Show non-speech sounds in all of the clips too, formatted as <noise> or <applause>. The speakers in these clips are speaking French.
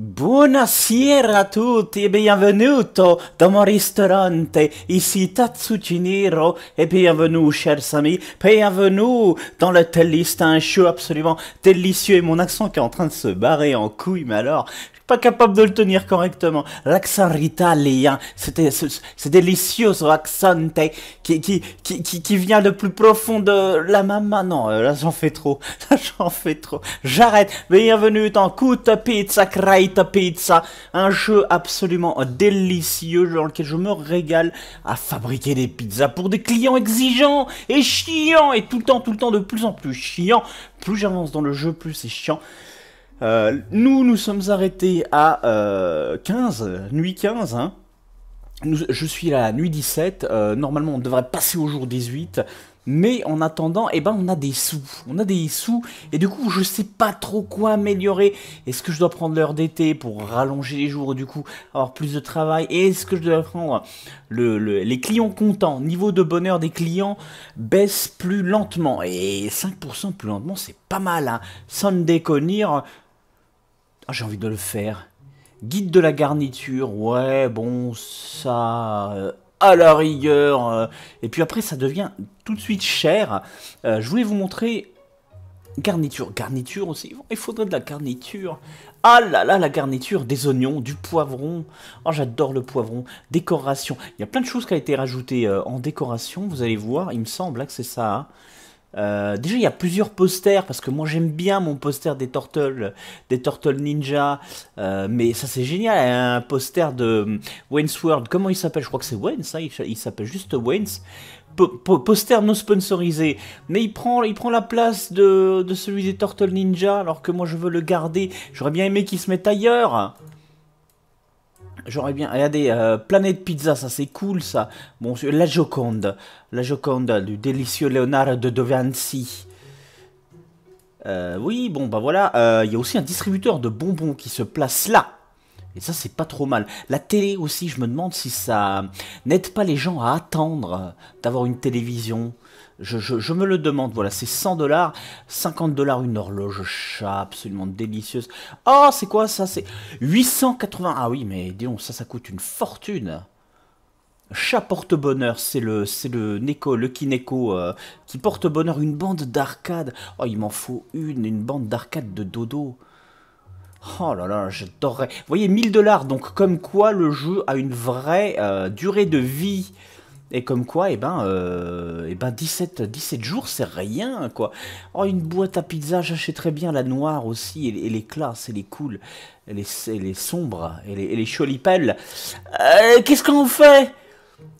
Buonasera a tutti e bienvenuto dans mon restaurante. Ici Tatsuchiniro et bienvenue, chers amis. Bienvenue dans le Téliste, un show absolument délicieux. Et mon accent qui est en train de se barrer en couille, mais alors, pas capable de le tenir correctement. L'accent italien, c'était c'est délicieux ce accent qui, qui, qui, qui, vient de plus profond de la maman. Non, euh, là j'en fais trop, <laughs> là j'en fais trop. J'arrête. Bienvenue dans Kuta Pizza, Kraita Pizza, un jeu absolument délicieux dans lequel je me régale à fabriquer des pizzas pour des clients exigeants et chiants et tout le temps, tout le temps de plus en plus chiants. Plus j'avance dans le jeu, plus c'est chiant. Euh, nous, nous sommes arrêtés à 15, euh, nuit 15. Hein. je suis à la nuit 17. Euh, normalement, on devrait passer au jour 18. Mais en attendant, eh ben, on a des sous. On a des sous. Et du coup, je sais pas trop quoi améliorer. Est-ce que je dois prendre l'heure d'été pour rallonger les jours, du coup, avoir plus de travail? Est-ce que je dois prendre les clients contents Niveau de bonheur des clients baisse plus lentement. Et 5% plus lentement, c'est pas mal. Hein. Sans déconner, ah, j'ai envie de le faire. Guide de la garniture, ouais, bon, ça... Euh, à la rigueur. Euh, et puis après, ça devient tout de suite cher. Euh, je voulais vous montrer... Garniture, garniture aussi. Il faudrait de la garniture. Ah là là, la garniture, des oignons, du poivron. Oh, j'adore le poivron. Décoration. Il y a plein de choses qui ont été rajoutées en décoration. Vous allez voir, il me semble que c'est ça. Hein. Euh, déjà, il y a plusieurs posters parce que moi j'aime bien mon poster des Turtles, des Turtles Ninja. Euh, mais ça c'est génial, un poster de euh, Wayne's World. Comment il s'appelle? Je crois que c'est Wayne, ça. Il, s'appelle juste Wayne's. poster non sponsorisé, mais il prend, il prend la place de, de celui des Turtles Ninja, alors que moi je veux le garder. J'aurais bien aimé qu'il se mette ailleurs. J'aurais bien. Regardez, euh, Planète Pizza, ça c'est cool ça. Bon, la Joconde. La Joconde du délicieux Leonardo de Vinci. Euh, oui, bon, bah voilà. Euh, il y a aussi un distributeur de bonbons qui se place là. Et ça, c'est pas trop mal. La télé aussi, je me demande si ça n'aide pas les gens à attendre d'avoir une télévision. Je, me le demande, voilà, c'est 100 dollars, 50 dollars une horloge chat absolument délicieuse. Oh, c'est quoi ça C'est 880. Ah oui, mais dis ça, ça coûte une fortune. Chat porte-bonheur, c'est le, c'est le Neko, le Kineko, euh, qui porte bonheur, une bande d'arcade. Oh, il m'en faut une, une bande d'arcade de dodo. Oh là là, j'adorerais. Vous voyez, 1000 dollars, donc comme quoi le jeu a une vraie euh, durée de vie. Et comme quoi, eh ben, euh, eh ben 17, 17 jours, c'est rien, quoi. Oh, une boîte à pizza, j'achèterais bien la noire aussi, et, les classes, et les cool, et les, sombres, et les, cholipelles. Euh, Qu'est-ce qu'on fait?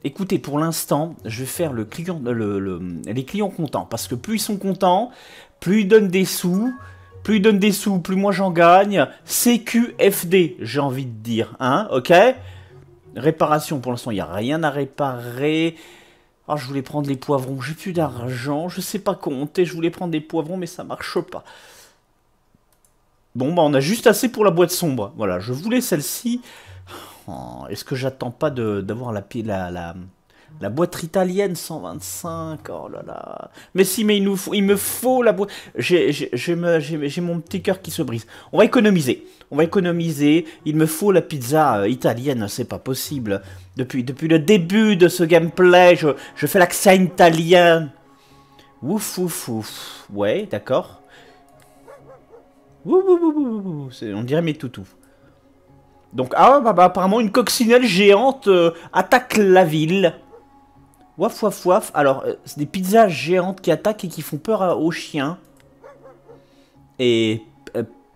Écoutez, pour l'instant, je vais faire les clients contents, parce que plus ils sont contents, plus ils donnent des sous, plus ils donnent des sous, plus moi j'en gagne. CQFD, j'ai envie de dire, hein, ok? Réparation, pour l'instant, il n'y a rien à réparer. Ah, je voulais prendre les poivrons, j'ai plus d'argent, je sais pas compter, je voulais prendre des poivrons, mais ça marche pas. Bon, bah, on a juste assez pour la boîte sombre. Voilà, je voulais celle-ci. Oh, est-ce que j'attends pas d'avoir la, la, la, la boîte italienne 125, oh là là. Mais si, mais il, il me faut la boîte. J'ai mon petit cœur qui se brise. On va économiser. On va économiser. Il me faut la pizza euh, italienne, c'est pas possible. Depuis, depuis le début de ce gameplay, je, je fais l'accent italien. Ouf, ouf, ouf. Ouais, d'accord. On dirait mes toutous. Donc, ah, bah, bah, apparemment, une coccinelle géante euh, attaque la ville. Waf waf waf. Alors, euh, c'est des pizzas géantes qui attaquent et qui font peur aux chiens. Et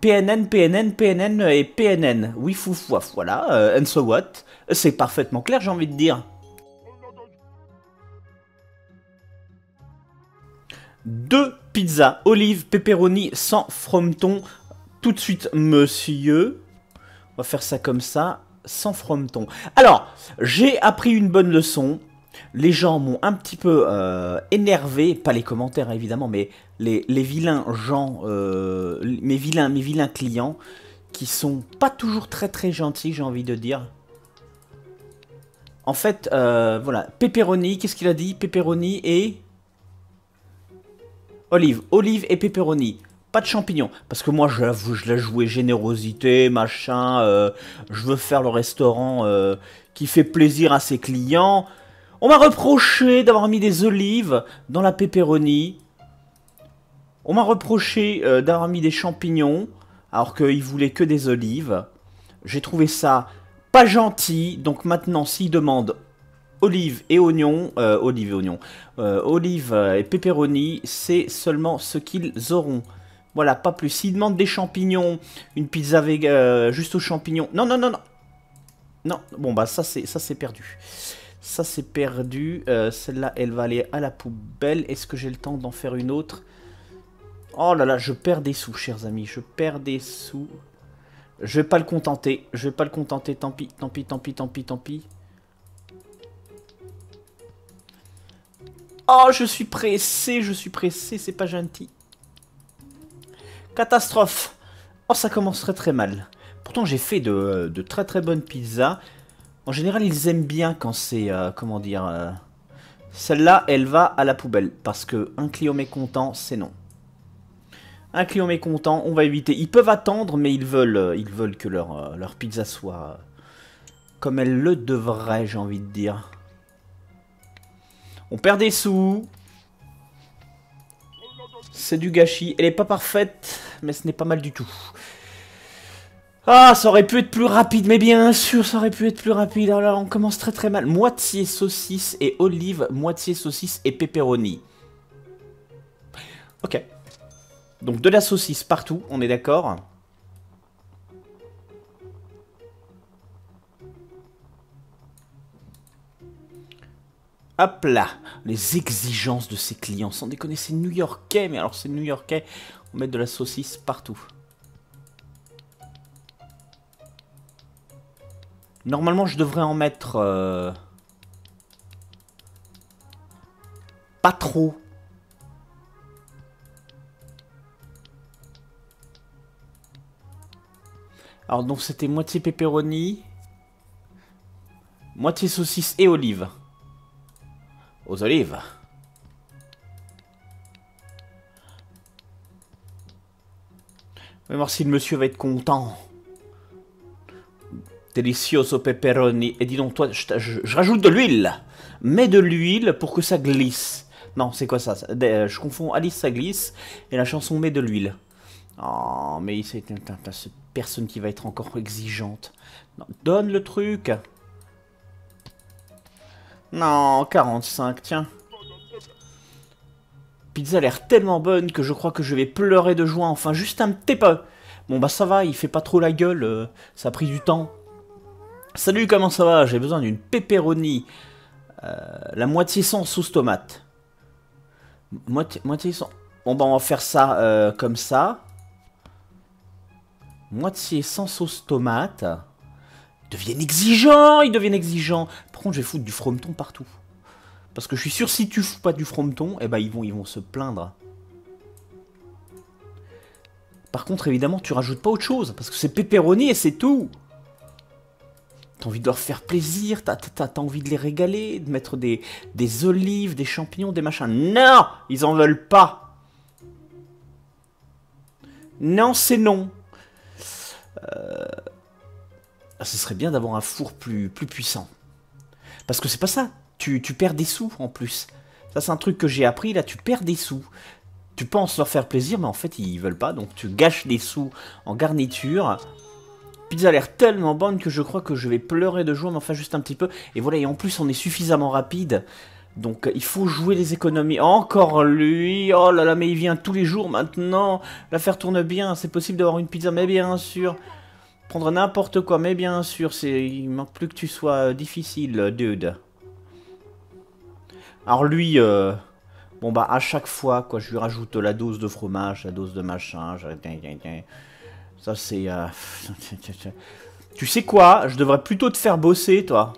PNN, PNN, PNN et PNN. Oui, fouf waf. Voilà. Euh, and so what C'est parfaitement clair, j'ai envie de dire. Deux pizzas, olive, pepperoni, sans frometon. Tout de suite, monsieur. On va faire ça comme ça, sans frometon. Alors, j'ai appris une bonne leçon les gens m'ont un petit peu euh, énervé, pas les commentaires évidemment, mais les, vilains gens, euh, mes, vilains, clients, qui sont pas toujours très très gentils, j'ai envie de dire. En fait, euh, voilà, pepperoni, qu'est-ce qu'il a dit? Pepperoni et... Olive, olive et pepperoni. pas de champignons. Parce que moi, je, je l'ai joué générosité, machin. Je veux faire le restaurant qui fait plaisir à ses clients. On m'a reproché d'avoir mis des olives dans la pepperoni. On m'a reproché euh, d'avoir mis des champignons, alors qu'il voulait que des olives. J'ai trouvé ça pas gentil, donc maintenant s'il demande olives et oignons, euh, olives et oignons, euh, olives et pepperoni, c'est seulement ce qu'ils auront. Voilà, pas plus. S'ils demandent des champignons, une pizza vegan, juste aux champignons, non, non, non, non. Non, bon bah ça c'est ça c'est perdu. Ça c'est perdu. Celle-là, elle va aller à la poubelle. Est-ce que j'ai le temps d'en faire une autre? Oh là là, je perds des sous, chers amis. Je perds des sous. Je vais pas le contenter. Je vais pas le contenter. Tant pis, tant pis, tant pis, tant pis, tant pis. Oh, je suis pressé, je suis pressé. C'est pas gentil. Catastrophe. Oh, ça commencerait très mal. Pourtant, j'ai fait de, très très bonnes pizzas. En général, ils aiment bien quand c'est... Euh, comment dire... Euh, celle-là, elle va à la poubelle. Parce que un client mécontent, c'est non. Un client mécontent, on va éviter. Ils peuvent attendre, mais ils veulent, euh, ils veulent que leur, leur pizza soit comme elle le devrait, j'ai envie de dire. On perd des sous. C'est du gâchis. Elle est pas parfaite, mais ce n'est pas mal du tout. Ah, ça aurait pu être plus rapide, mais bien sûr, ça aurait pu être plus rapide. Alors on commence très très mal. Moitié saucisse et olive, moitié saucisse et pepperoni. Ok. Donc de la saucisse partout, on est d'accord Hop là Les exigences de ses clients. Sans déconner, c'est new-yorkais. Mais alors c'est new-yorkais. On met de la saucisse partout. Normalement, je devrais en mettre... Euh, pas trop. Alors donc c'était moitié pepperoni, moitié saucisse et olives. Aux olives. Va voir si le monsieur va être content. Delicioso pepperoni. Et dis donc, toi, je, rajoute de l'huile. Mets de l'huile pour que ça glisse. Non, c'est quoi ça? Je confonds Alice, ça glisse. Et la chanson met de l'huile. Oh, mais c'est personne qui va être encore exigeante. donne le truc. Non, 45, tiens. Pizza a l'air tellement bonne que je crois que je vais pleurer de joie. Enfin, juste un petit peu. Bon, bah ça va, il fait pas trop la gueule. Euh, ça a pris du temps. Salut, comment ça va? J'ai besoin d'une pepperoni. Euh, la moitié sans sauce tomate. Moitié, sans... Bon, bah on va faire ça euh, comme ça moitié sans sauce tomate. Ils deviennent exigeants, ils deviennent exigeants. Par contre, je vais foutre du frometon partout. Parce que je suis sûr, si tu fous pas du frometon, eh ben, ils vont, ils vont se plaindre. Par contre, évidemment, tu rajoutes pas autre chose. Parce que c'est pepperoni et c'est tout. T'as envie de leur faire plaisir, t'as as, envie de les régaler, de mettre des, des olives, des champignons, des machins. Non Ils en veulent pas. Non, c'est non. Euh, ce serait bien d'avoir un four plus, plus puissant. Parce que c'est pas ça. Tu, perds des sous en plus. Ça, c'est un truc que j'ai appris. Là, tu perds des sous. Tu penses leur faire plaisir, mais en fait, ils veulent pas. Donc, tu gâches des sous en garniture. Pizza a l'air tellement bonne que je crois que je vais pleurer de joie, mais enfin, juste un petit peu. Et voilà, et en plus, on est suffisamment rapide. Donc, il faut jouer les économies. Encore lui Oh là là, mais il vient tous les jours maintenant L'affaire tourne bien, c'est possible d'avoir une pizza, mais bien sûr Prendre n'importe quoi, mais bien sûr, c'est il manque plus que tu sois difficile, dude. Alors lui, euh, bon bah à chaque fois, quoi, je lui rajoute la dose de fromage, la dose de machin, ça c'est... Euh, <laughs> tu sais quoi? Je devrais plutôt te faire bosser, toi.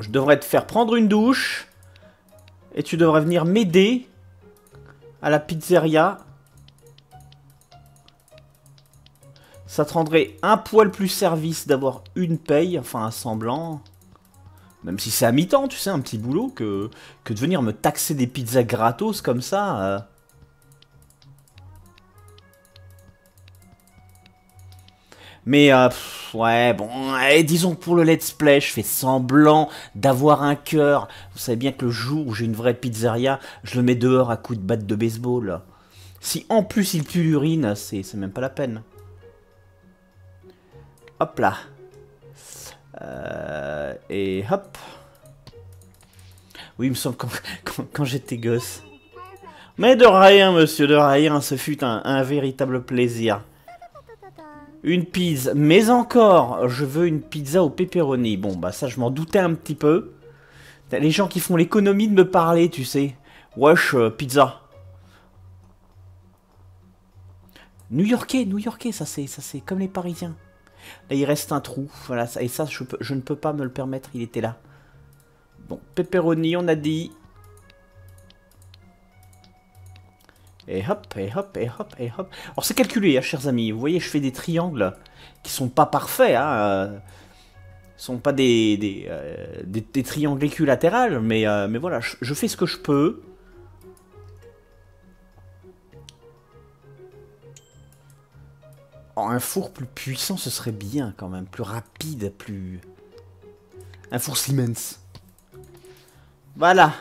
Je devrais te faire prendre une douche. Et tu devrais venir m'aider à la pizzeria Ça te rendrait un poil plus service d'avoir une paye, enfin un semblant. Même si c'est à mi-temps, tu sais, un petit boulot, que, de venir me taxer des pizzas gratos comme ça. Euh. Mais, euh, ouais, bon, disons pour le let's play, je fais semblant d'avoir un cœur. Vous savez bien que le jour où j'ai une vraie pizzeria, je le mets dehors à coups de batte de baseball. Si en plus il pue l'urine, c'est même pas la peine. Hop là. Euh, et hop. Oui, il me semble <laughs> quand, quand, j'étais gosse. Mais de rien, monsieur, de rien, ce fut un véritable plaisir. Une pizza. Mais encore, je veux une pizza au pepperoni. Bon, bah ça, je m'en doutais un petit peu. Les gens qui font l'économie de me parler, tu sais. Wesh, euh, pizza. New-Yorkais, New-Yorkais, ça c'est, ça c'est comme les Parisiens. Là, il reste un trou. Voilà, et ça, je, je ne peux pas me le permettre. Il était là. Bon, pepperoni, on a dit. Et hop, et hop, et hop, et hop. Alors c'est calculé, hein, chers amis. Vous voyez, je fais des triangles qui sont pas parfaits. Hein, euh, sont pas des, des, euh, triangles équilatérales, mais, euh, mais voilà, je, fais ce que je peux. Oh, un four plus puissant, ce serait bien quand même. Plus rapide, plus... Un four Siemens. Voilà.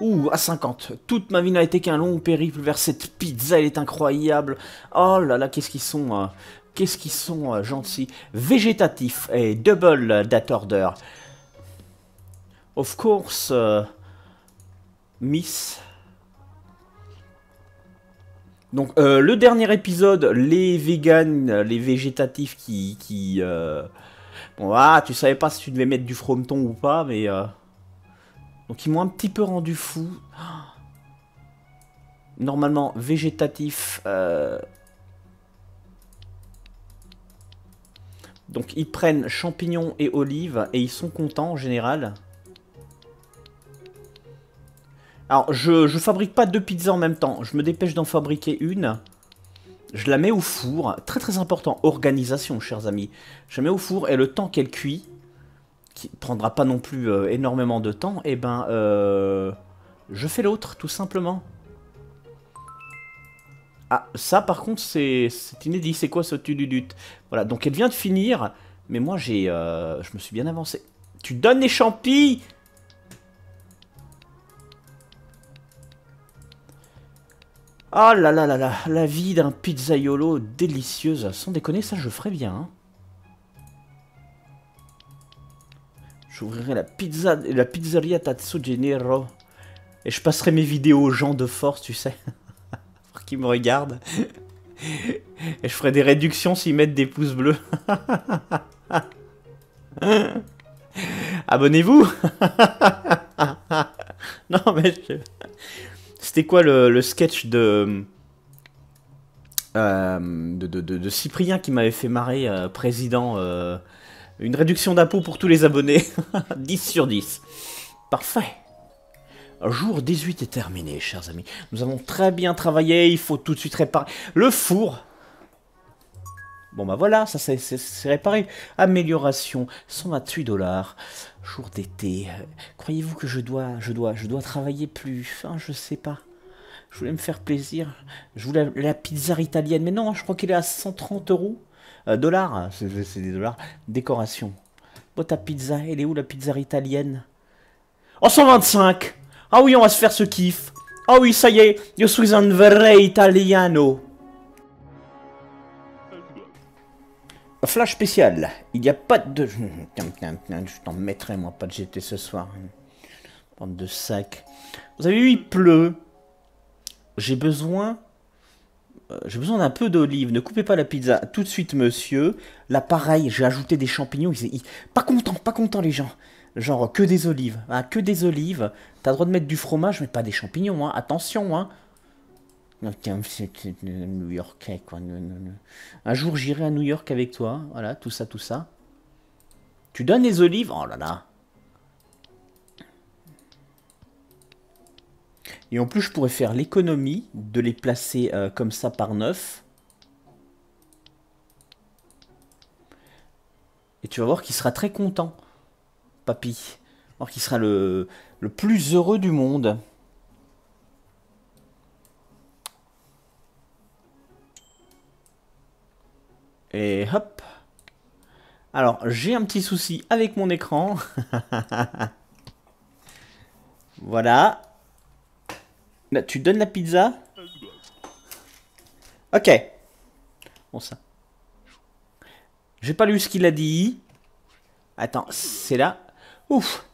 Ouh, à 50. Toute ma vie n'a été qu'un long périple vers cette pizza, elle est incroyable. Oh là là, qu'est-ce qu'ils sont... Euh, qu'est-ce qu'ils sont euh, gentils. Végétatif et double that order. Of course, euh, Miss. Donc, le dernier épisode, les vegans, les végétatifs qui... qui Bon, ah, tu savais pas si tu devais mettre du frometon ou pas, mais... Donc ils m'ont un petit peu rendu fou. Normalement, végétatif. Euh, donc ils prennent champignons et olives et ils sont contents en général. Alors je, je fabrique pas deux pizzas en même temps. Je me dépêche d'en fabriquer une. Je la mets au four. Très très important. Organisation, chers amis. Je la mets au four et le temps qu'elle cuit, qui prendra pas non plus euh, énormément de temps, et eh ben euh, je fais l'autre, tout simplement. Ah, ça par contre c'est inédit, c'est quoi ce tududut? Voilà, donc elle vient de finir, mais moi j'ai, euh, je me suis bien avancé. Tu donnes les champis Oh là là là là, la vie d'un pizzaiolo délicieuse. Sans déconner, ça je ferais bien. Hein. J'ouvrirai la pizza, la pizzeria Tatsugenero. Et je passerai mes vidéos aux gens de force, tu sais. <laughs> pour qu'ils me regardent. <laughs> Et je ferai des réductions s'ils mettent des pouces bleus. <laughs> Abonnez-vous Non mais... C'était quoi le, sketch de... Euh, de, de, Cyprien qui m'avait fait marrer, euh, président... Euh, une réduction d'impôt pour tous les abonnés. <laughs> 10 sur 10. Parfait. Jour 18 est terminé, chers amis. Nous avons très bien travaillé, il faut tout de suite réparer. Le four Bon bah voilà, ça c'est réparé. Amélioration, 128 dollars. Jour d'été. Croyez-vous que je dois, je dois, je dois travailler plus? Enfin, je sais pas. Je voulais me faire plaisir. Je voulais la pizza italienne, mais non, je crois qu'elle est à 130 euros. Euh, dollars, c'est des dollars. Décoration. Ta pizza, elle est où la pizza italienne? Oh, 125 Ah oui, on va se faire ce kiff. Ah oui, ça y est, je suis un vrai italiano. Flash spécial. Il n'y a pas de... Je t'en mettrai, moi, pas de GT ce soir. Bande de sacs. Vous avez vu, il pleut. J'ai besoin j'ai besoin d'un peu d'olive. Ne coupez pas la pizza tout de suite, monsieur. Là, pareil, j'ai ajouté des champignons. Pas content, pas content, les gens. Genre, que des olives. Ah, que des olives. T'as le droit de mettre du fromage, mais pas des champignons, hein. Attention, hein. New Yorkais. Un jour, j'irai à New York avec toi. Voilà, tout ça, tout ça. Tu donnes les olives? Oh là là. Et en plus, je pourrais faire l'économie de les placer euh, comme ça par neuf. Et tu vas voir qu'il sera très content. papy. Alors qu'il sera le, le plus heureux du monde. Et hop. Alors, j'ai un petit souci avec mon écran. <laughs> voilà. Tu donnes la pizza Ok. Bon, ça. J'ai pas lu ce qu'il a dit. Attends, c'est là. Ouf.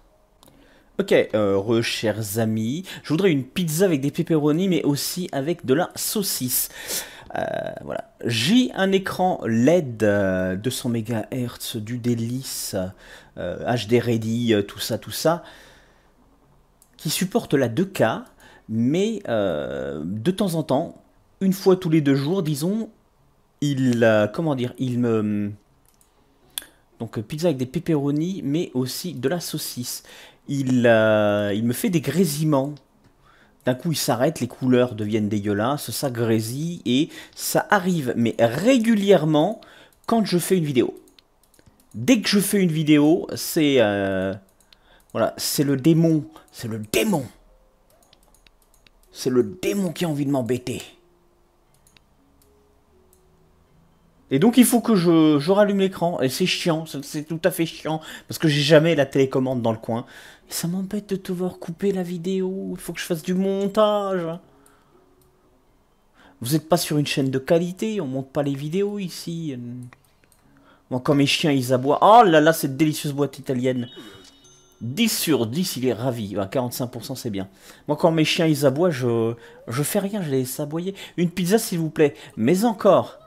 Ok, euh, chers amis. Je voudrais une pizza avec des pepperoni, mais aussi avec de la saucisse. Euh, voilà. J'ai un écran LED 200 MHz, du délice, HD euh, ready, tout ça, tout ça, qui supporte la 2K, mais de temps en temps, une fois tous les deux jours, disons, il, comment dire, il me, donc pizza avec des pepperoni, mais aussi de la saucisse. Il, il me fait des grésillements d'un coup, il s'arrête, les couleurs deviennent dégueulasses, ça grésille et ça arrive, mais régulièrement, quand je fais une vidéo. Dès que je fais une vidéo, c'est euh, voilà, c'est le démon, c'est le démon, c'est le démon qui a envie de m'embêter. Et donc il faut que je, rallume l'écran, et c'est chiant, c'est tout à fait chiant, parce que j'ai jamais la télécommande dans le coin. Ça m'embête de te voir couper la vidéo. Il faut que je fasse du montage. Vous n'êtes pas sur une chaîne de qualité. On monte pas les vidéos ici. Moi, quand mes chiens, ils aboient. Oh là là, cette délicieuse boîte italienne. 10 sur 10, il est ravi. 45%, c'est bien. Moi, quand mes chiens, ils aboient, je, je fais rien. Je les laisse. Une pizza, s'il vous plaît. Mais encore.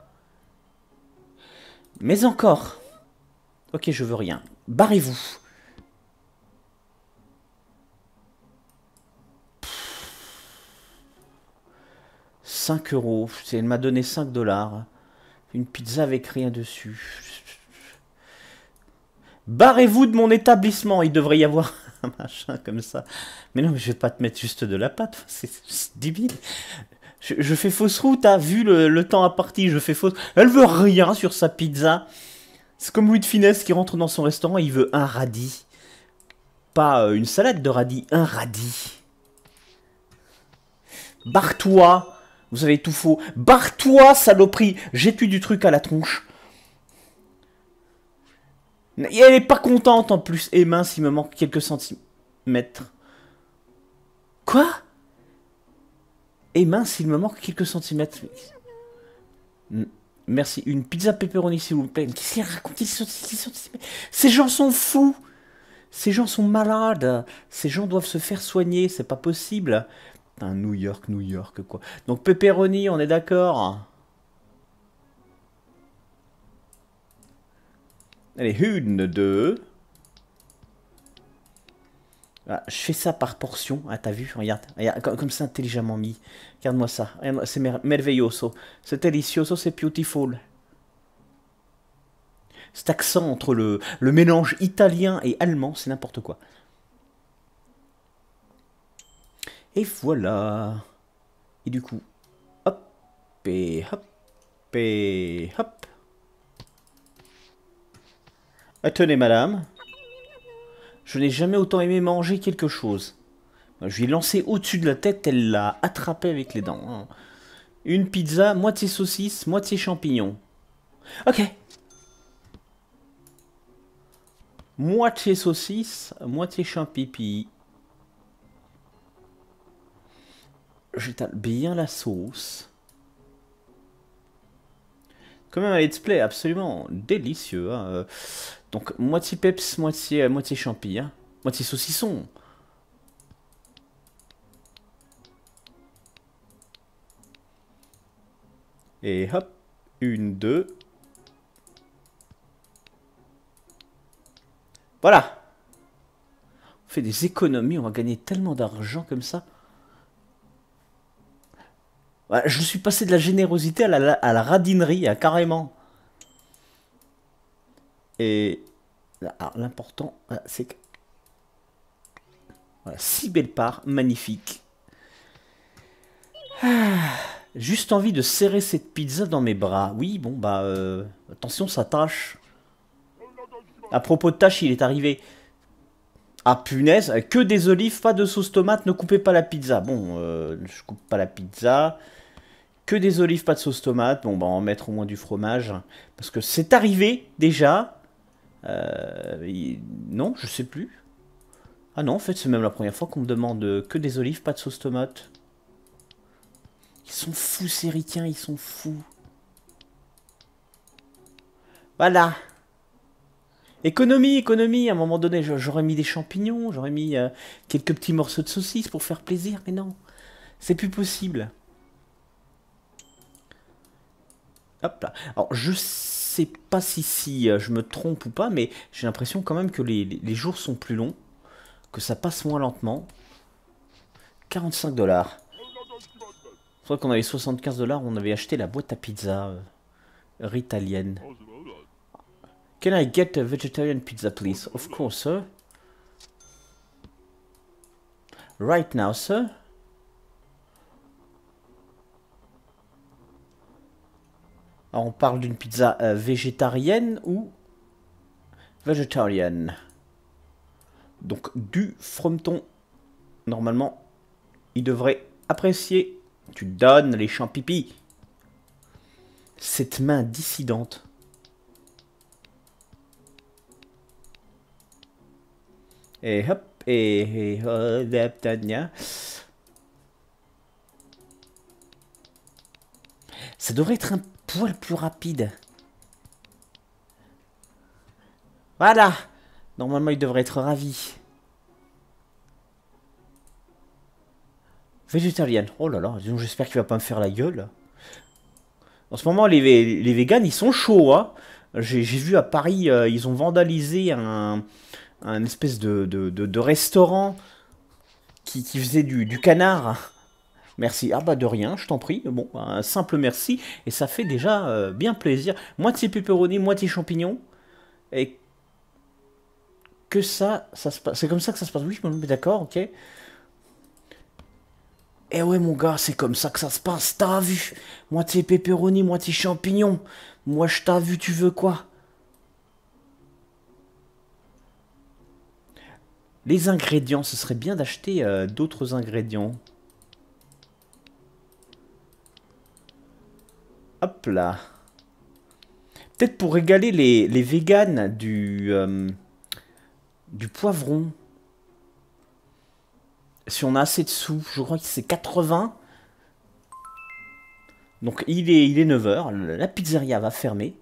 Mais encore. Ok, je veux rien. Barrez-vous. 5 euros. Elle m'a donné 5 dollars. Une pizza avec rien dessus. Barrez-vous de mon établissement. Il devrait y avoir <laughs> un machin comme ça. Mais non, mais je vais pas te mettre juste de la pâte. <laughs> C'est débile. Je, fais fausse route, t'as vu le, temps à partir, je fais fausse... Elle veut rien sur sa pizza. C'est comme Louis de Finesse qui rentre dans son restaurant, il veut un radis. Pas euh, une salade de radis, un radis. Barre-toi vous avez tout faux. Barre-toi, saloperie J'ai-tu du truc à la tronche Et elle est pas contente en plus. Et mince, il me manque quelques centimètres. Quoi? Et mince, il me manque quelques centimètres. Merci. Une pizza pepperoni, s'il vous plaît. Qu'est-ce qu'il raconte Ces gens sont fous Ces gens sont malades Ces gens doivent se faire soigner, c'est pas possible New York, New York, quoi. Donc pepperoni, on est d'accord? Allez, une, deux. Ah, je fais ça par portion. Ah, t'as vu Regarde, comme c'est intelligemment mis. Regarde-moi ça. C'est merveilloso. C'est delicioso, c'est beautiful. Cet accent entre le, le mélange italien et allemand, c'est n'importe quoi. Et voilà. Et du coup, hop, et hop, et hop. Attendez, madame. Je n'ai jamais autant aimé manger quelque chose. Je lui ai lancé au-dessus de la tête, elle l'a attrapé avec les dents. Hein. Une pizza, moitié saucisse, moitié champignon. Ok. Moitié saucisse, moitié champipi. j'étale bien la sauce. Quand même un let's play absolument délicieux. Hein, euh. Donc moitié peps, moitié, euh, moitié champi, hein. moitié saucisson. Et hop, une, deux. Voilà. On fait des économies, on va gagner tellement d'argent comme ça je suis passé de la générosité à la, radinerie, hein, carrément. Et l'important, c'est que... Voilà, si belle part, magnifique. Ah, juste envie de serrer cette pizza dans mes bras. Oui, bon, bah, euh, attention, ça tâche. À propos de tâche, il est arrivé Ah punaise, que des olives, pas de sauce tomate, ne coupez pas la pizza. Bon, euh, je coupe pas la pizza. Que des olives, pas de sauce tomate. Bon, bah, on va en mettre au moins du fromage. Parce que c'est arrivé, déjà. Euh, non, je sais plus. Ah non, en fait, c'est même la première fois qu'on me demande que des olives, pas de sauce tomate. Ils sont fous, ces ricains, ils sont fous. Voilà. Économie, économie, à un moment donné, j'aurais mis des champignons, j'aurais mis euh, quelques petits morceaux de saucisse pour faire plaisir, mais non. C'est plus possible. Hop là. Alors, je sais pas si, si euh, je me trompe ou pas, mais j'ai l'impression quand même que les, les, jours sont plus longs, que ça passe moins lentement. 45 dollars. Je crois qu'on avait 75 dollars, on avait acheté la boîte à pizza euh, ritalienne. Can I get a vegetarian pizza, please? Of course, sir. Right now, sir. On parle d'une pizza euh, végétarienne ou végétarienne? Donc du frometon. Normalement, il devrait apprécier. Tu donnes les champs pipi. Cette main dissidente. Et hop, et, et Ça devrait être un poil plus rapide. Voilà Normalement, il devrait être ravi. Végétarienne. Oh là là, j'espère qu'il va pas me faire la gueule. En ce moment, les, ils sont chauds. Hein. J'ai vu à Paris, euh, ils ont vandalisé un, un espèce de, restaurant qui, faisait du, canard. Merci. Ah bah de rien, je t'en prie. Bon, un simple merci. Et ça fait déjà euh, bien plaisir. Moitié pepperoni, moitié champignon. Et que ça, ça se passe. C'est comme ça que ça se passe. Oui, mais d'accord, ok. Eh ouais mon gars, c'est comme ça que ça se passe, t'as vu? Moitié pepperoni, moitié champignon. Moi je t'ai vu, tu veux quoi? Les ingrédients, ce serait bien d'acheter euh, d'autres ingrédients. Hop là. Peut-être pour régaler les, les véganes du, euh, du poivron. Si on a assez de sous, je crois que c'est 80. Donc il est, il est 9h, la pizzeria va fermer.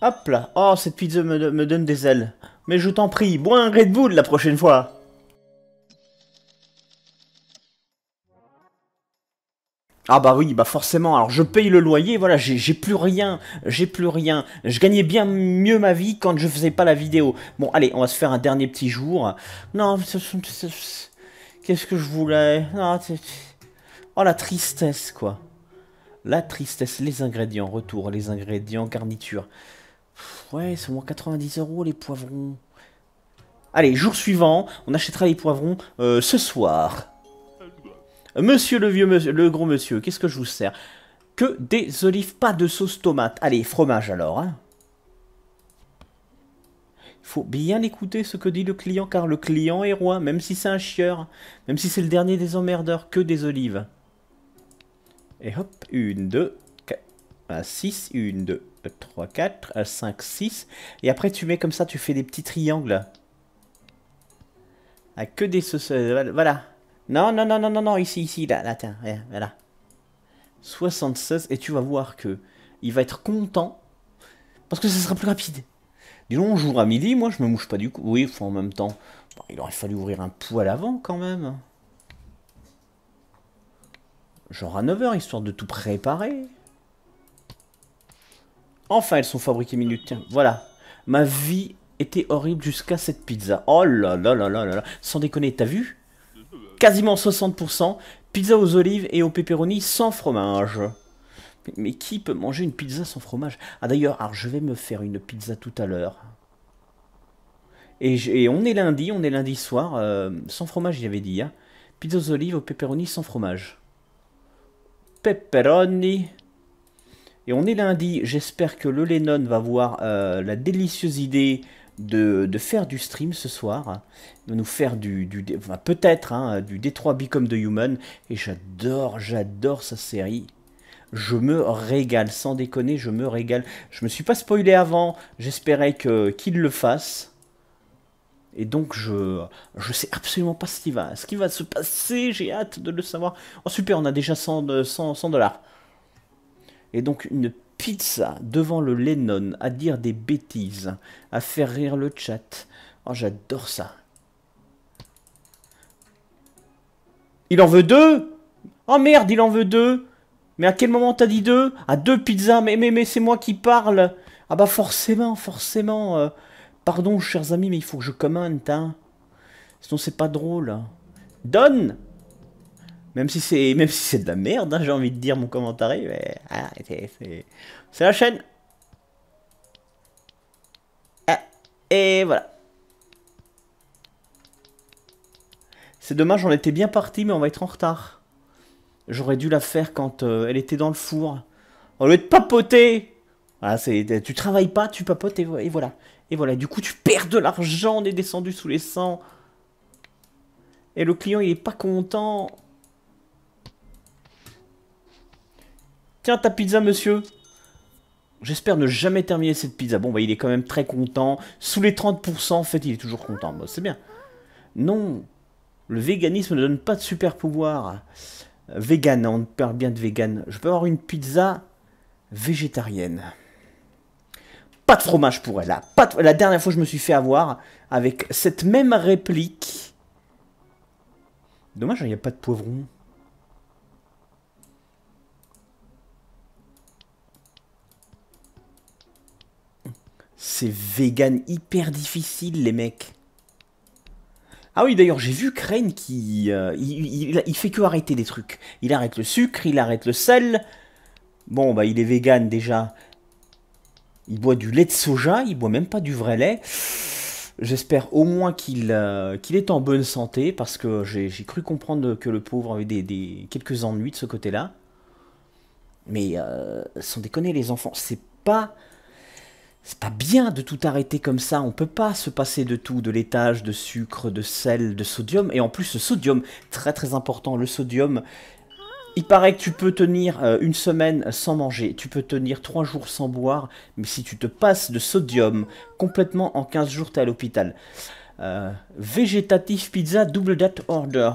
Hop là. Oh, cette pizza me, donne des ailes. Mais je t'en prie, bois un Red Bull la prochaine fois. Ah bah oui, bah forcément, alors je paye le loyer, voilà, j'ai plus rien, j'ai plus rien. Je gagnais bien mieux ma vie quand je faisais pas la vidéo. Bon, allez, on va se faire un dernier petit jour. Non, qu'est-ce que je voulais? Oh la tristesse, quoi. La tristesse, les ingrédients, retour, les ingrédients, garniture. Ouais, c'est moins 90 euros les poivrons. Allez, jour suivant, on achètera les poivrons euh, ce soir. Monsieur le vieux monsieur, le gros monsieur, qu'est-ce que je vous sers? Que des olives, pas de sauce tomate. Allez, fromage alors. Hein. Faut bien écouter ce que dit le client, car le client est roi, même si c'est un chieur, même si c'est le dernier des emmerdeurs, que des olives. Et hop, une, deux, quatre, six, une, deux, 3, 4, 5, 6. Et après, tu mets comme ça, tu fais des petits triangles. Ah, que des voilà. Non, non, non, non, non, non, ici, ici, là, là, tiens, voilà. 76, et tu vas voir que il va être content, parce que ça sera plus rapide. Dis on joue à midi, moi je me mouche pas du coup. Oui, en même temps, il aurait fallu ouvrir un poêle avant quand même. Genre à 9h, histoire de tout préparer. Enfin, elles sont fabriquées minutes. Tiens, voilà. Ma vie était horrible jusqu'à cette pizza. Oh là là là là là là. Sans déconner, t'as vu? Quasiment 60%. Pizza aux olives et aux pepperoni sans fromage. Mais, qui peut manger une pizza sans fromage? Ah d'ailleurs, je vais me faire une pizza tout à l'heure. Et, on est lundi, on est lundi soir. Euh, sans fromage, il avait dit. Hein. Pizza aux olives, aux pepperoni sans fromage. pepperoni. Et on est lundi, j'espère que le Lennon va avoir euh, la délicieuse idée de, faire du stream ce soir. De nous faire du, du peut-être, hein, du Détroit Become the Human. Et j'adore, j'adore sa série. Je me régale, sans déconner, je me régale. Je me suis pas spoilé avant, j'espérais qu'il le fasse. Et donc je je sais absolument pas ce qui va, ce qui va se passer, j'ai hâte de le savoir. Oh super, on a déjà 100 100 dollars. Et donc une pizza devant le Lennon à dire des bêtises, à faire rire le chat. Oh j'adore ça. Il en veut deux? Oh merde, il en veut deux Mais à quel moment t'as dit deux? À deux pizzas Mais, mais, mais c'est moi qui parle Ah bah forcément, forcément. Euh, Pardon, chers amis, mais il faut que je commente, hein. Sinon, c'est pas drôle. Donne Même si c'est si de la merde, hein, j'ai envie de dire mon commentaire. Ah, c'est la chaîne ah, Et voilà. C'est dommage, on était bien parti, mais on va être en retard. J'aurais dû la faire quand euh, elle était dans le four. Au lieu de papoter voilà, tu travailles pas, tu papotes et voilà. Et voilà, du coup, tu perds de l'argent, on est descendu sous les 100. Et le client, il est pas content. Tiens, ta pizza, monsieur. J'espère ne jamais terminer cette pizza. Bon, bah, il est quand même très content. Sous les 30%, en fait, il est toujours content. C'est bien. Non, le véganisme ne donne pas de super pouvoir. Vegan, on parle bien de vegan. Je peux avoir une pizza végétarienne. Pas de fromage pour elle. Pas La dernière fois, je me suis fait avoir avec cette même réplique. Dommage, il n'y a pas de poivron. C'est vegan hyper difficile, les mecs. Ah oui, d'ailleurs, j'ai vu Crane qui... Euh, il, il, fait que arrêter des trucs. Il arrête le sucre, il arrête le sel. Bon, bah, il est vegan déjà. Il boit du lait de soja, il boit même pas du vrai lait. J'espère au moins qu'il euh, est en bonne santé, parce que j'ai cru comprendre que le pauvre avait des, quelques ennuis de ce côté-là. Mais euh, sans déconner, les enfants, c'est pas... C'est pas bien de tout arrêter comme ça, on peut pas se passer de tout, de laitage, de sucre, de sel, de sodium, et en plus le sodium, très très important, le sodium, il paraît que tu peux tenir euh, une semaine sans manger, tu peux tenir trois jours sans boire, mais si tu te passes de sodium complètement en 15 jours, tu es à l'hôpital. Euh, végétatif pizza double date order.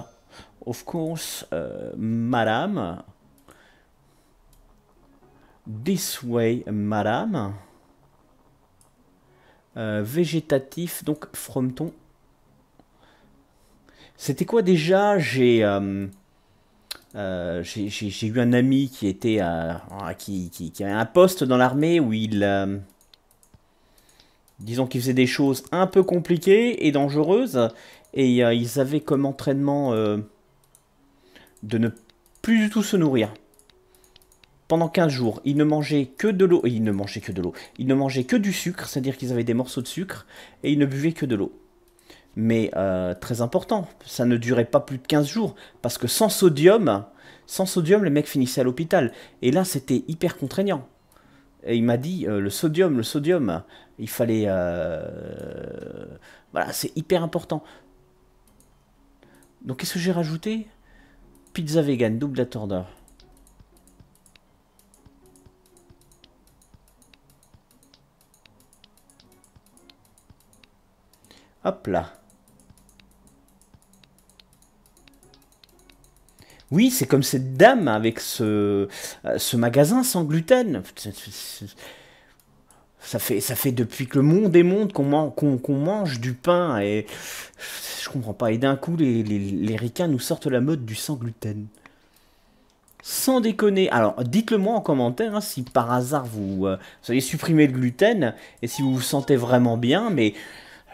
Of course, euh, madame. This way, madame. Végétatif, donc frometon. C'était quoi déjà? J'ai... Euh, j'ai eu un ami qui était euh, qui, qui, avait un poste dans l'armée où il euh, disons qu'il faisait des choses un peu compliquées et dangereuses et ils avaient comme entraînement de ne plus du tout se nourrir pendant 15 jours ils ne mangeaient que de l'eau ils ne mangeaient que de l'eau ils ne mangeaient que du sucre c'est à dire qu'ils avaient des morceaux de sucre et ils ne buvaient que de l'eau mais euh, très important, ça ne durait pas plus de 15 jours, parce que sans sodium, sans sodium, les mecs finissaient à l'hôpital. Et là, c'était hyper contraignant. Et il m'a dit, euh, le sodium, le sodium, il fallait... Euh, voilà, c'est hyper important. Donc qu'est-ce que j'ai rajouté? Pizza vegan, double attendeur. Hop là. Oui, c'est comme cette dame avec ce, euh, ce magasin sans gluten. Ça fait, ça fait depuis que le monde est monde qu'on mange du pain et je comprends pas. Et d'un coup, les, les, ricains nous sortent la mode du sans gluten. Sans déconner. Alors, dites-le moi en commentaire hein, si par hasard vous, euh, vous supprimer le gluten et si vous vous sentez vraiment bien, mais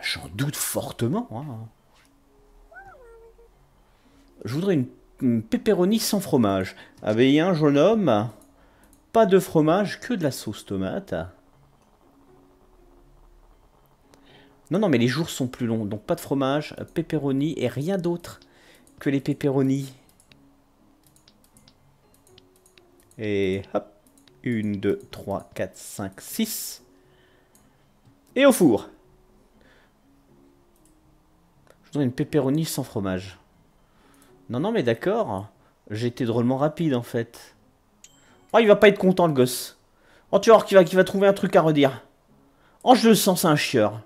j'en doute fortement. Hein. Je voudrais une pepperoni sans fromage. Avec un jeune homme, pas de fromage, que de la sauce tomate. Non, non, mais les jours sont plus longs, donc pas de fromage, pepperoni et rien d'autre que les pepperonis. Et hop. 1, 2, 3, 4, 5, 6. Et au four. Voudrais une pepperoni sans fromage. Non, non, mais d'accord. J'ai été drôlement rapide, en fait. Oh, il va pas être content, le gosse. Oh, tu vas voir qu'il va, trouver un truc à redire. Oh, je le sens, c'est un chieur.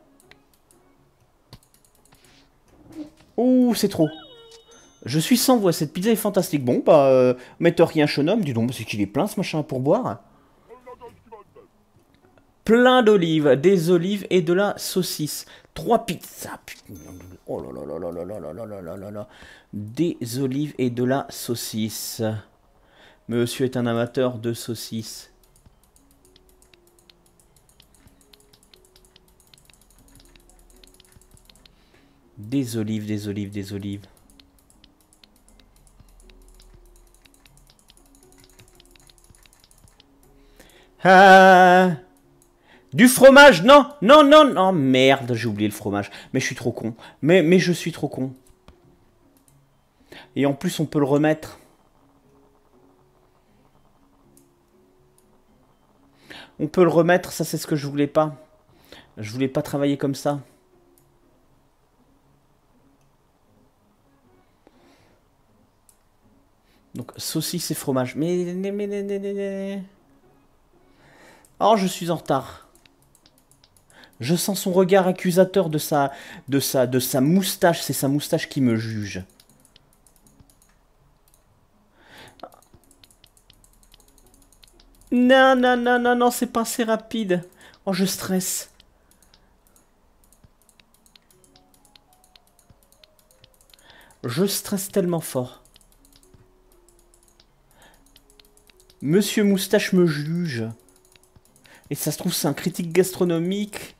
Ouh, c'est trop. Je suis sans voix, cette pizza est fantastique. Bon, bah, euh, mettez rien, homme. Dis donc, c'est qu'il est plein, ce machin pour boire. Plein d'olives, des olives et de la saucisse. Trois pizzas. Oh là là là là là là là là là là Des olives et de la saucisse. Monsieur est un amateur de saucisses. Des olives, des olives, des olives. Ah Du fromage Non Non, non, non Merde, j'ai oublié le fromage. Mais je suis trop con. Mais, mais je suis trop con. Et en plus, on peut le remettre. On peut le remettre, ça c'est ce que je voulais pas. Je voulais pas travailler comme ça. Donc saucisse et fromage. Mais, Oh, je suis en retard. Je sens son regard accusateur de sa, de sa, de sa moustache. C'est sa moustache qui me juge. Non, non, non, non, non, c'est pas assez rapide. Oh, je stresse. Je stresse tellement fort. Monsieur Moustache me juge. Et ça se trouve, c'est un critique gastronomique.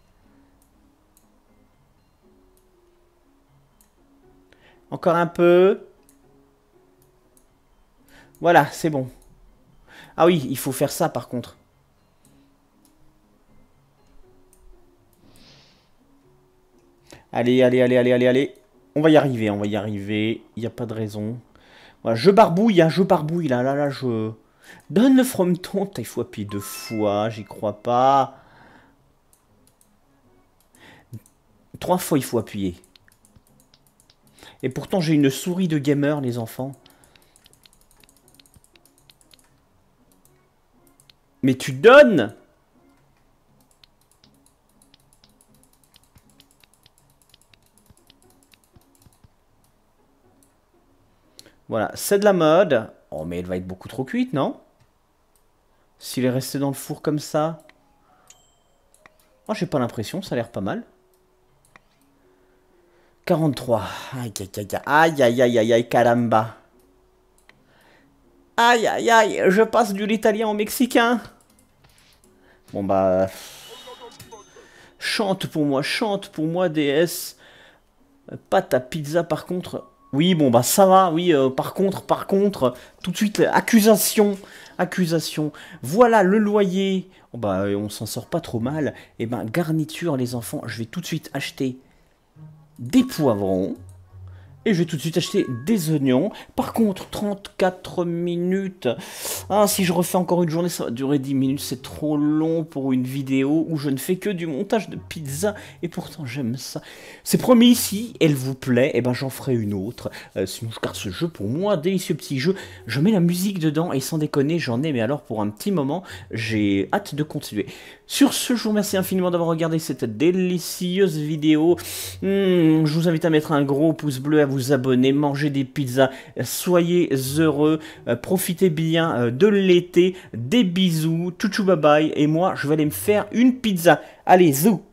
Encore un peu. Voilà, c'est bon. Ah oui, il faut faire ça par contre. Allez, allez, allez, allez, allez, allez. On va y arriver, on va y arriver. Il n'y a pas de raison. Je barbouille, hein, je barbouille là, là, là, je... Donne le frometon. Il faut appuyer deux fois. J'y crois pas. Trois fois, il faut appuyer. Et pourtant, j'ai une souris de gamer, les enfants. Mais tu donnes Voilà, c'est de la mode. Oh, mais elle va être beaucoup trop cuite, non? S'il est resté dans le four comme ça. Oh, j'ai pas l'impression, ça a l'air pas mal. 43. Aïe, aïe, aïe, aïe, aïe, aïe, caramba. Aïe, aïe, aïe, je passe du l'italien au mexicain. Bon, bah... Chante pour moi, chante pour moi, DS. Pas ta pizza, par contre. Oui, bon, bah ça va, oui, euh, par contre, par contre, tout de suite, accusation, accusation. Voilà le loyer. Oh, bah, on s'en sort pas trop mal. Et eh ben, garniture, les enfants, je vais tout de suite acheter des poivrons. Et je vais tout de suite acheter des oignons. Par contre, 34 minutes. Ah, si je refais encore une journée, ça va durer 10 minutes. C'est trop long pour une vidéo où je ne fais que du montage de pizza. Et pourtant, j'aime ça. C'est promis, ici, elle vous plaît, eh ben j'en ferai une autre. Euh, sinon, je garde ce jeu pour moi. Délicieux petit jeu. Je mets la musique dedans et sans déconner, j'en ai. Mais alors, pour un petit moment, j'ai hâte de continuer. Sur ce, je vous remercie infiniment d'avoir regardé cette délicieuse vidéo. Hmm, je vous invite à mettre un gros pouce bleu, à vous abonner, manger des pizzas, soyez heureux, euh, profitez bien euh, de l'été, des bisous, chouchou bye bye, et moi je vais aller me faire une pizza. Allez, zou